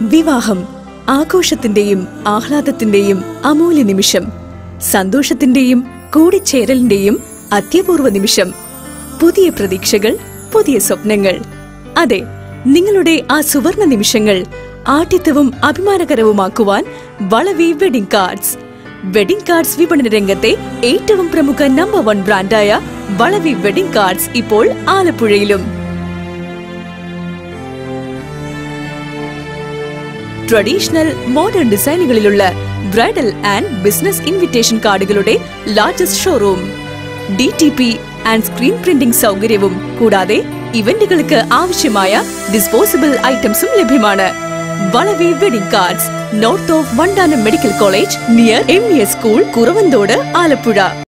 വിവാഹം ആഘോഷത്തിന്റെയും ആഹ്ലാദത്തിന്റെയും അമൂല്യ നിമിഷം സന്തോഷത്തിന്റെയും കൂടിച്ചേരലിന്റെയും അത്യപൂർവ നിമിഷം പുതിയ പ്രതീക്ഷകൾ പുതിയ സ്വപ്നങ്ങൾ. അതെ നിങ്ങളുടെ ആ സുവർണ നിമിഷങ്ങൾ ആഠ്യത്വവും അഭിമാനകരവുമാക്കുവാൻ Valavi wedding cards. Wedding cards വിപണന രംഗത്തെ ഏറ്റവും പ്രമുഖ നമ്പർ വൺ ബ്രാൻഡായ വളവി വെഡിംഗ് കാർഡ്സ് ഇപ്പോൾ ആലപ്പുഴയിലും. ട്രഡീഷണൽ മോഡേൺ ഡിസൈനുകളിലുള്ള bridal and business invitation കാർഡുകളുടെ largest showroom D T P and screen printing സൗകര്യവും കൂടാതെ ഇവന്റുകൾക്ക് ആവശ്യമായ ഡിസ്പോസിബിൾ ഐറ്റംസും ലഭ്യമാണ്. Valavi wedding cards north of Vandanam medical college near M E S school Kuravanthodu Alappuzha.